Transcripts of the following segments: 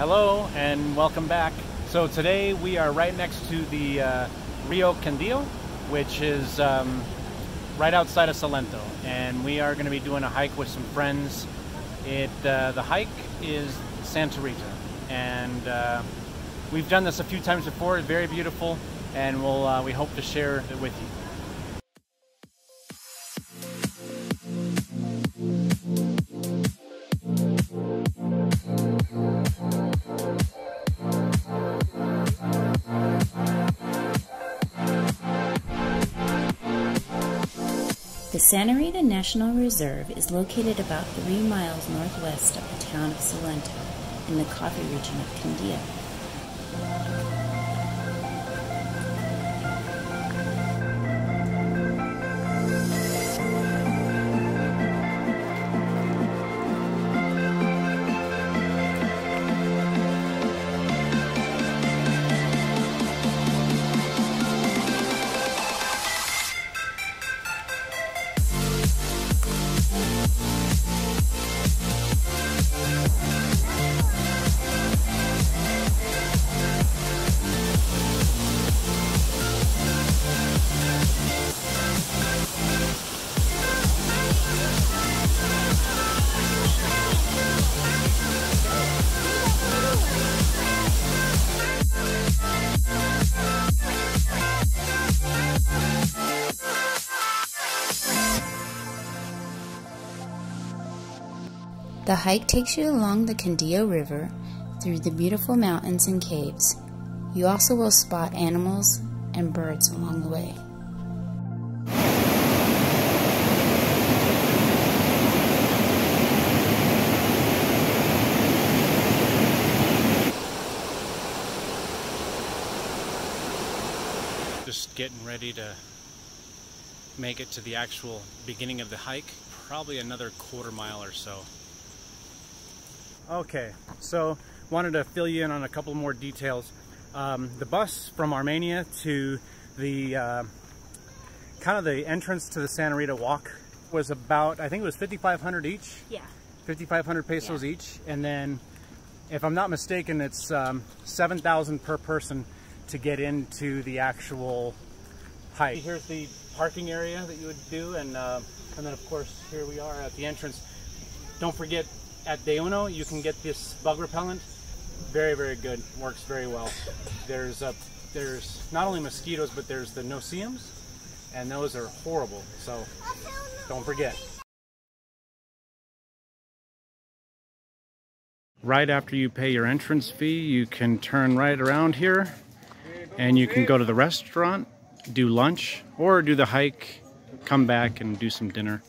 Hello and welcome back. So today we are right next to the uh, Rio Quindío, which is um, right outside of Salento, and we are going to be doing a hike with some friends. It uh, the hike is Santa Rita, and uh, we've done this a few times before. It's very beautiful, and we'll uh, we hope to share it with you. The Santa Rita National Reserve is located about three miles northwest of the town of Salento in the coffee region of Quindío. Hike takes you along the Quindío River through the beautiful mountains and caves. You also will spot animals and birds along the way. Just getting ready to make it to the actual beginning of the hike, probably another quarter mile or so. Okay, so wanted to fill you in on a couple more details. Um, the bus from Armenia to the uh, kind of the entrance to the Santa Rita Walk was about, I think it was 5,500 each. Yeah. 5,500 pesos Yeah. each, and then, if I'm not mistaken, it's um, 7,000 per person to get into the actual hike. Here's the parking area that you would do, and uh, and then of course here we are at the entrance. Don't forget, at De Uno you can get this bug repellent. Very very good, works very well. There's a there's not only mosquitoes, but there's the noceums, and those are horrible. So don't forget. Right after you pay your entrance fee, you can turn right around here and you can go to the restaurant, do lunch, or do the hike, come back and do some dinner.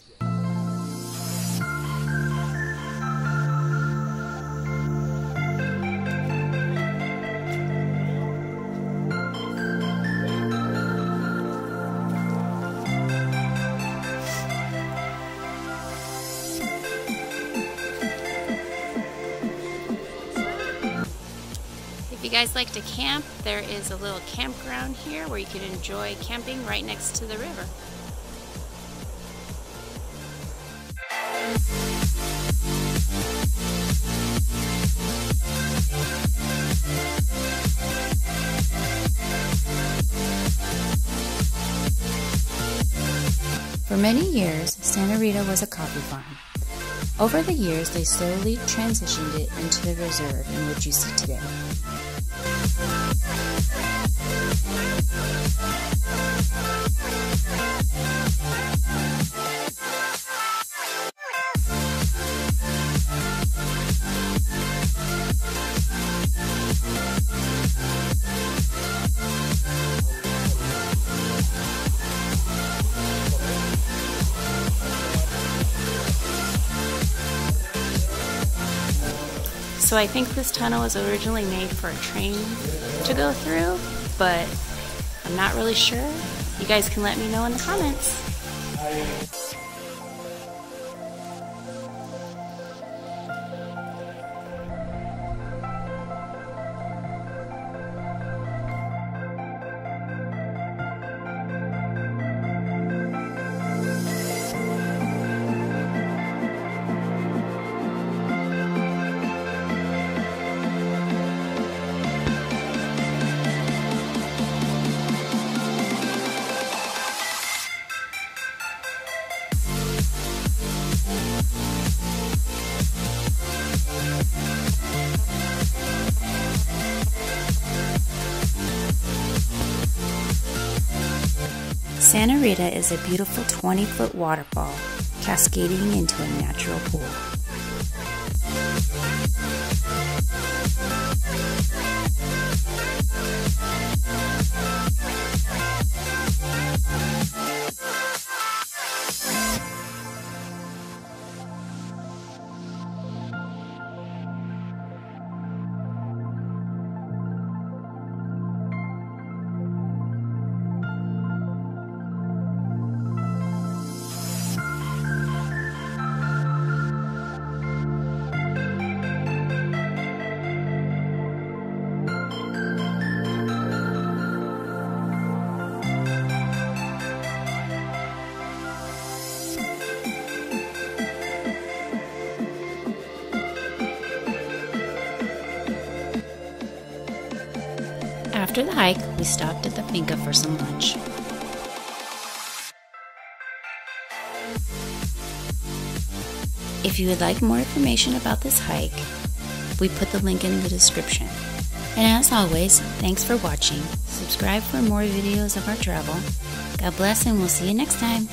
You guys like to camp, there is a little campground here where you can enjoy camping right next to the river. For many years, Santa Rita was a coffee farm. Over the years, they slowly transitioned it into the reserve in which you see today. So I think this tunnel was originally made for a train to go through, but I'm not really sure. You guys can let me know in the comments. Santa Rita is a beautiful 20 foot waterfall cascading into a natural pool. After the hike, we stopped at the finca for some lunch. If you would like more information about this hike, we put the link in the description. And as always, thanks for watching. Subscribe for more videos of our travel. God bless and we'll see you next time.